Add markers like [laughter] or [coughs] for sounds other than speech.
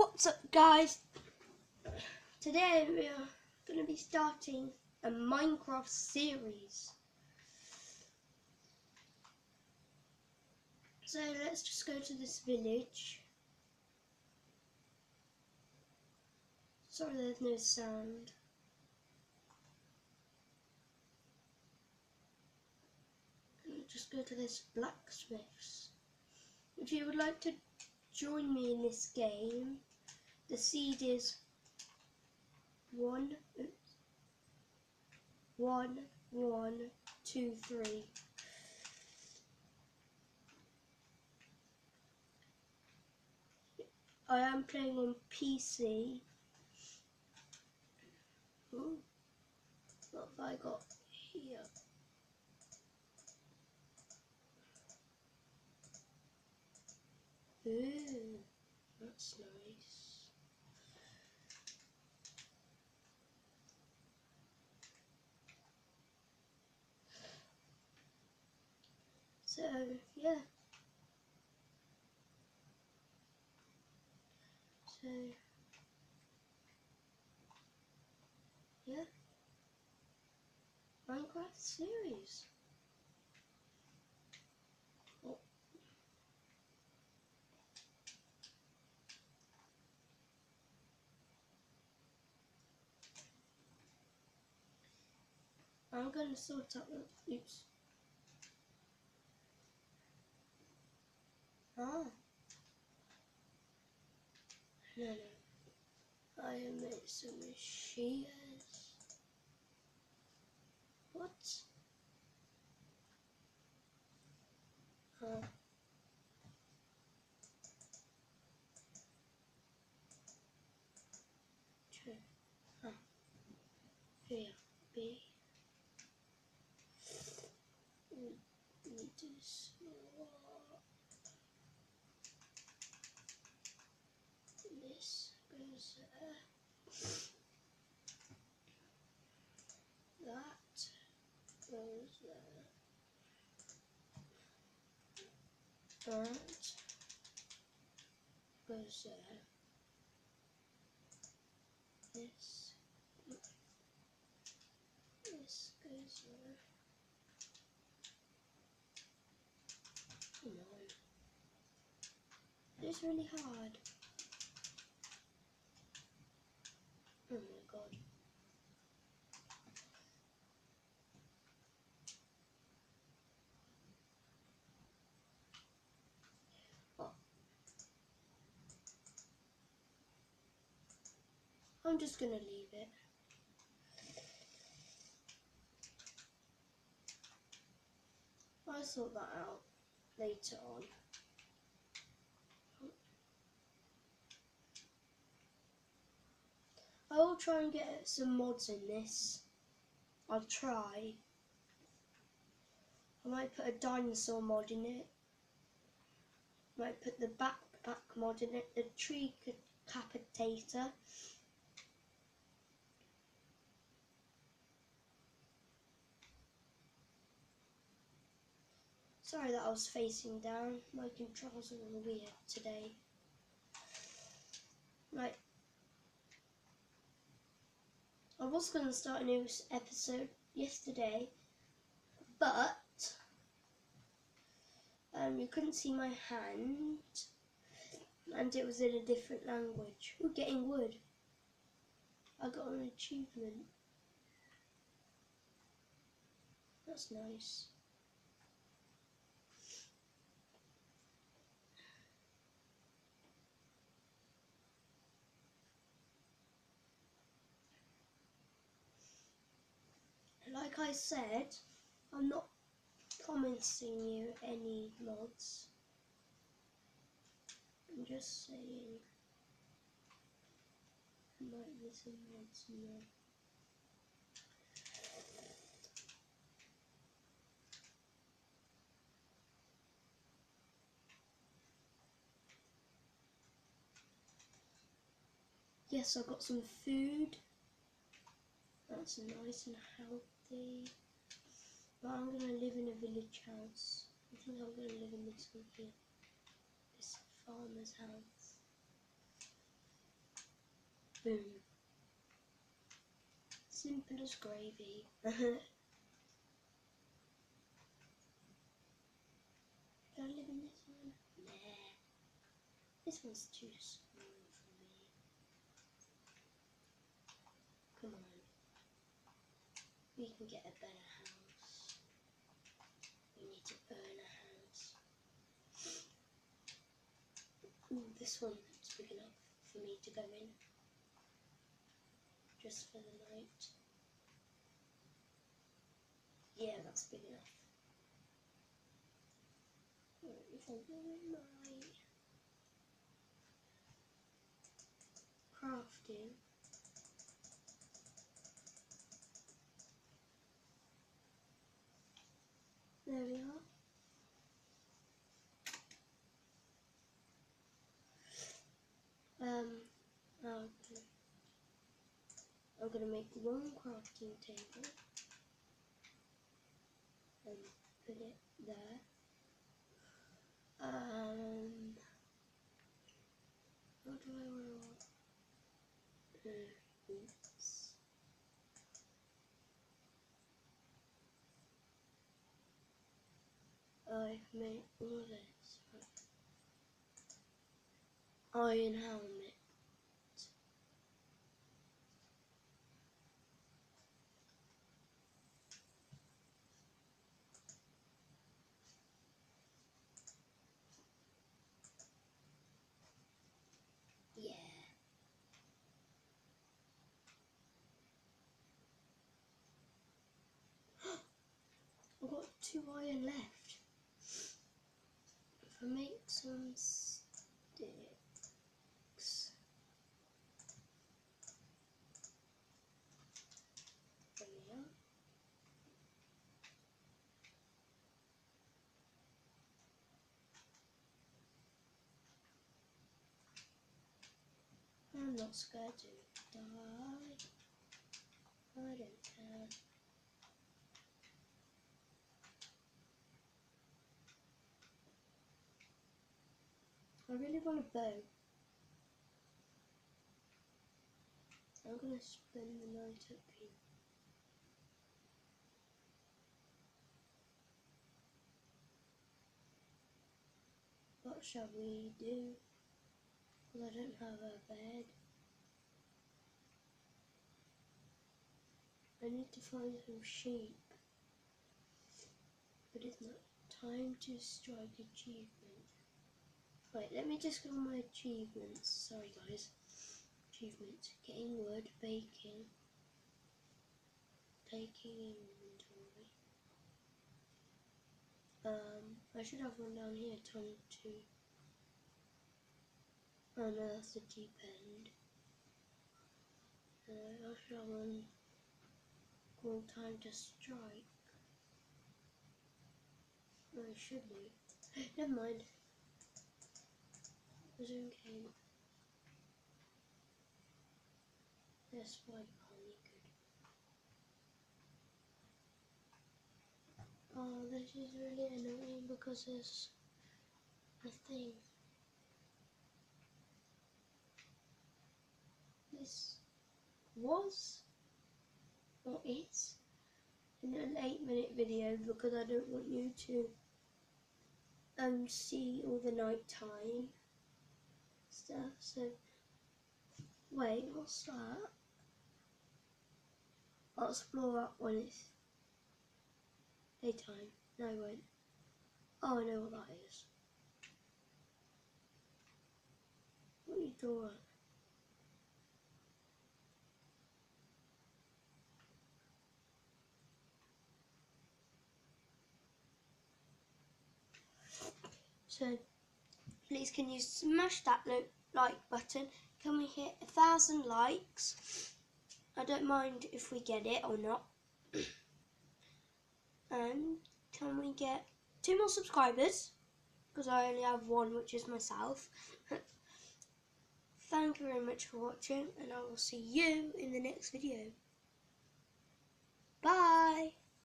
What's up, guys? Today we are going to be starting a Minecraft series. So let's just go to this village. Sorry, there's no sound. Just go to this blacksmith's. If you would like to join me in this game, the seed is one, one, one, two, three. I am playing on PC. Ooh, hmm, what have I got here? Ooh, that's nice. So, yeah. So, yeah. Minecraft series. Oh. I'm to sort out the. Oops. Ah. No, no. I am a some shears. What? Ah. True. Ah. Here. B. We need to swap. This goes there. That goes there. This goes there. Come on. It's really hard. Oh my god. Oh. I'm just gonna leave it. I'll sort that out later on. I will try and get some mods in this. I'll try. I might put a dinosaur mod in it. Might put the backpack mod in it, the tree capitator. Sorry that I was facing down. My controls are all weird today. Right. I was going to start a new episode yesterday, but um, you couldn't see my hand, and it was in a different language. We're getting wood. I got an achievement. That's nice. Like I said, I'm not promising you any mods. I'm just saying there might be some mods in there. Yes, I've got some food. That's nice and healthy. But I'm gonna live in a village house. I think I'm gonna live in this one here. This farmer's house. Boom. Simple as gravy. [laughs] Do I live in this one? Nah. This one's too small for me. Come on. We can get a better house. We need to burn a house. Ooh, this one's big enough for me to go in. Just for the night. Yeah, that's big enough. If I go in my crafting. There we are. Um, okay. I'm gonna make one crafting table and put it there. Um, what do I want to oops. I've made all this. Iron helmet. Yeah. I've got two iron left. If I make some sticks. There we are. I'm not scared to die. I don't care. I really want a bow. I'm gonna spend the night up here. What shall we do? Well, I don't have a bed. I need to find some sheep. But it's not time to strike achievement. Right, let me just go on my achievements. Sorry guys. Achievements. Getting wood, baking. Taking inventory. Um, I should have one down here, time to Oh no, that's the deep end. Uh, I should have one called time to strike. I should do. [laughs] Never mind. Zoom came. That's why only good. Oh, this is really annoying because there's a thing. This was or is in an eight minute video because I don't want you to um see all the night time stuff. So wait, what's that? I'll explore that when it's daytime. No, I won't. Oh, I know what that is. What are you doing? So please can you smash that like button? Can we hit a thousand likes? I don't mind if we get it or not. [coughs] and can we get two more subscribers? Because I only have one, which is myself. [coughs] Thank you very much for watching, and I will see you in the next video. Bye!